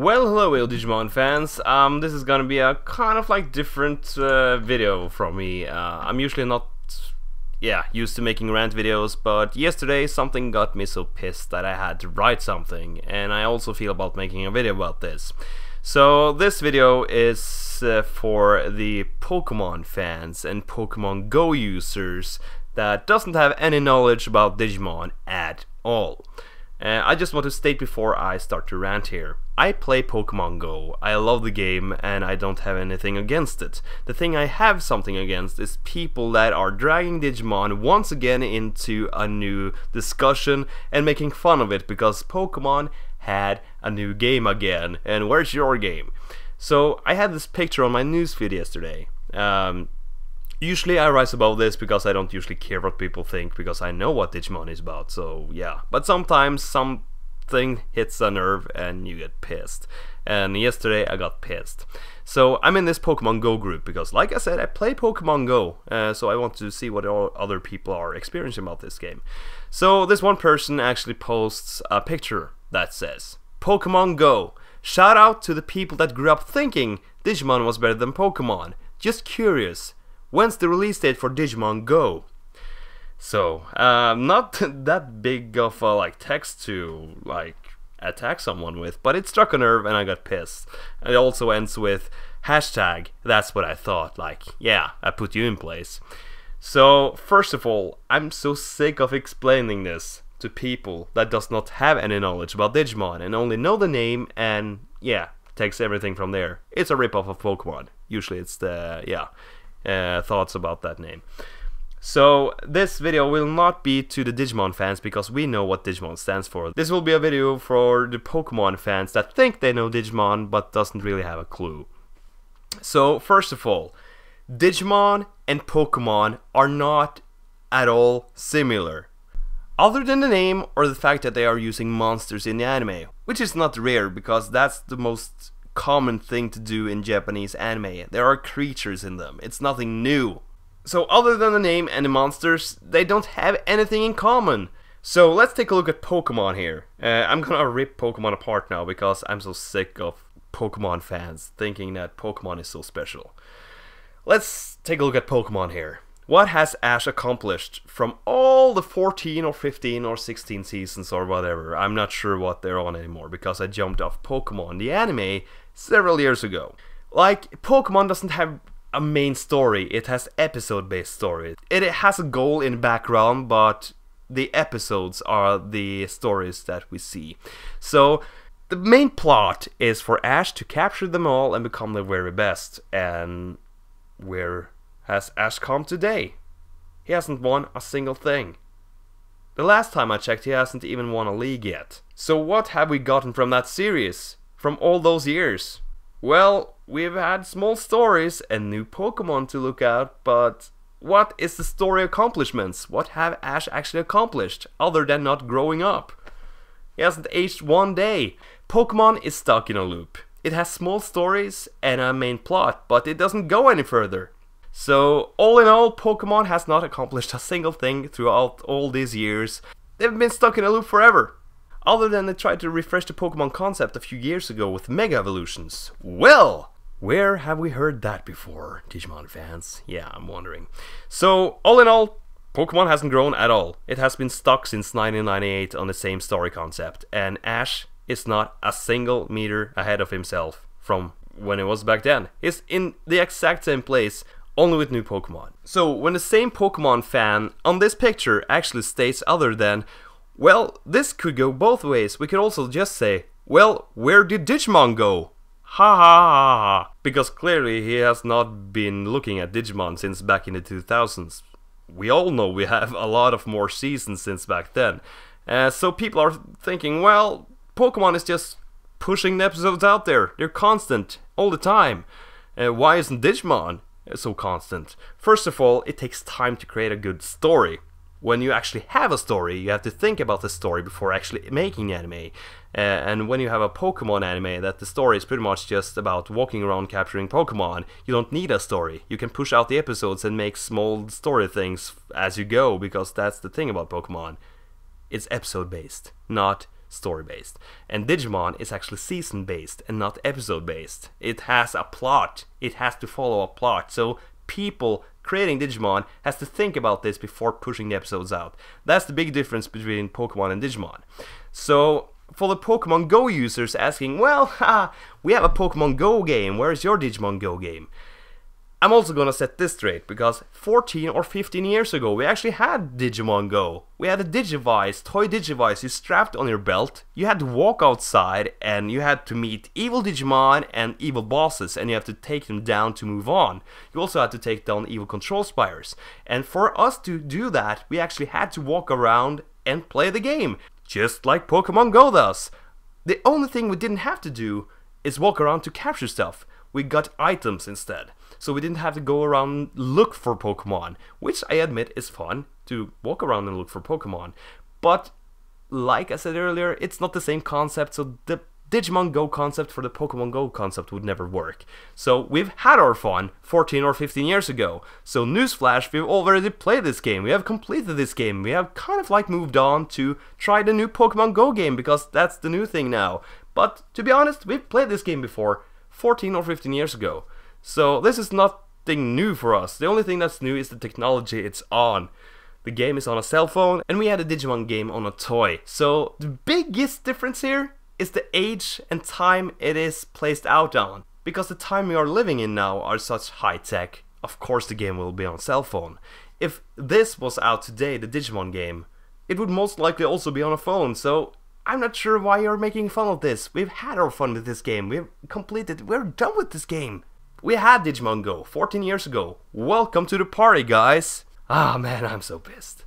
Well, hello, real Digimon fans. Um, this is gonna be a kind of like different uh, video from me. Uh, I'm usually not, yeah, used to making rant videos, but yesterday something got me so pissed that I had to write something, and I also feel about making a video about this. So this video is uh, for the Pokemon fans and Pokemon Go users that doesn't have any knowledge about Digimon at all. Uh, I just want to state before I start to rant here. I play Pokemon Go, I love the game, and I don't have anything against it. The thing I have something against is people that are dragging Digimon once again into a new discussion and making fun of it because Pokemon had a new game again, and where's your game? So I had this picture on my newsfeed yesterday. Um, Usually I rise above this because I don't usually care what people think because I know what Digimon is about, so yeah. But sometimes something hits a nerve and you get pissed. And yesterday I got pissed. So I'm in this Pokemon Go group because like I said I play Pokemon Go, uh, so I want to see what all other people are experiencing about this game. So this one person actually posts a picture that says Pokemon Go. Shout out to the people that grew up thinking Digimon was better than Pokemon. Just curious. When's the release date for Digimon Go? So, uh, not that big of a like text to like attack someone with, but it struck a nerve and I got pissed. And it also ends with hashtag. That's what I thought. Like, yeah, I put you in place. So, first of all, I'm so sick of explaining this to people that does not have any knowledge about Digimon and only know the name and yeah, takes everything from there. It's a ripoff of Pokemon. Usually it's the yeah uh, thoughts about that name. So this video will not be to the Digimon fans because we know what Digimon stands for. This will be a video for the Pokemon fans that think they know Digimon but doesn't really have a clue. So first of all, Digimon and Pokemon are not at all similar. Other than the name or the fact that they are using monsters in the anime, which is not rare because that's the most common thing to do in Japanese anime. There are creatures in them. It's nothing new. So other than the name and the monsters, they don't have anything in common. So let's take a look at Pokemon here. Uh, I'm gonna rip Pokemon apart now because I'm so sick of Pokemon fans thinking that Pokemon is so special. Let's take a look at Pokemon here. What has Ash accomplished from all the 14 or 15 or 16 seasons or whatever? I'm not sure what they're on anymore because I jumped off Pokemon, the anime, several years ago. Like, Pokemon doesn't have a main story, it has episode based stories. It has a goal in background, but the episodes are the stories that we see. So, the main plot is for Ash to capture them all and become the very best. And where has Ash come today? He hasn't won a single thing. The last time I checked, he hasn't even won a league yet. So, what have we gotten from that series? From all those years? Well, we've had small stories and new Pokemon to look at, but what is the story accomplishments? What have Ash actually accomplished, other than not growing up? He hasn't aged one day. Pokemon is stuck in a loop. It has small stories and a main plot, but it doesn't go any further. So, all in all, Pokemon has not accomplished a single thing throughout all these years. They've been stuck in a loop forever other than they tried to refresh the Pokemon concept a few years ago with Mega Evolutions. Well, where have we heard that before, Digimon fans? Yeah, I'm wondering. So, all in all, Pokemon hasn't grown at all. It has been stuck since 1998 on the same story concept, and Ash is not a single meter ahead of himself from when it was back then. He's in the exact same place, only with new Pokemon. So, when the same Pokemon fan on this picture actually states other than well, this could go both ways. We could also just say, well, where did Digimon go? Ha ha ha ha. Because clearly he has not been looking at Digimon since back in the 2000s. We all know we have a lot of more seasons since back then. Uh, so people are thinking, well, Pokemon is just pushing the episodes out there. They're constant, all the time. Uh, why isn't Digimon so constant? First of all, it takes time to create a good story when you actually have a story, you have to think about the story before actually making anime. Uh, and when you have a Pokemon anime, that the story is pretty much just about walking around capturing Pokemon, you don't need a story. You can push out the episodes and make small story things as you go, because that's the thing about Pokemon. It's episode based, not story based. And Digimon is actually season based and not episode based. It has a plot, it has to follow a plot. So people creating Digimon has to think about this before pushing the episodes out. That's the big difference between Pokemon and Digimon. So for the Pokemon Go users asking, well, ha, we have a Pokemon Go game, where's your Digimon Go game? I'm also gonna set this straight because 14 or 15 years ago we actually had Digimon Go. We had a Digivice, toy Digivice you strapped on your belt. You had to walk outside and you had to meet evil Digimon and evil bosses and you have to take them down to move on. You also had to take down evil control spires. And for us to do that, we actually had to walk around and play the game, just like Pokemon Go does. The only thing we didn't have to do is walk around to capture stuff. We got items instead so we didn't have to go around look for Pokemon, which I admit is fun to walk around and look for Pokemon. But like I said earlier, it's not the same concept, so the Digimon Go concept for the Pokemon Go concept would never work. So we've had our fun 14 or 15 years ago. So newsflash, we've already played this game, we have completed this game, we have kind of like moved on to try the new Pokemon Go game because that's the new thing now. But to be honest, we've played this game before 14 or 15 years ago. So this is nothing new for us. The only thing that's new is the technology it's on. The game is on a cell phone and we had a Digimon game on a toy. So the biggest difference here is the age and time it is placed out on. Because the time we are living in now are such high tech, of course the game will be on cell phone. If this was out today, the Digimon game, it would most likely also be on a phone, so I'm not sure why you're making fun of this. We've had our fun with this game, we've completed, we're done with this game. We had Digimon Go 14 years ago. Welcome to the party, guys! Ah, man, I'm so pissed.